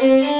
Música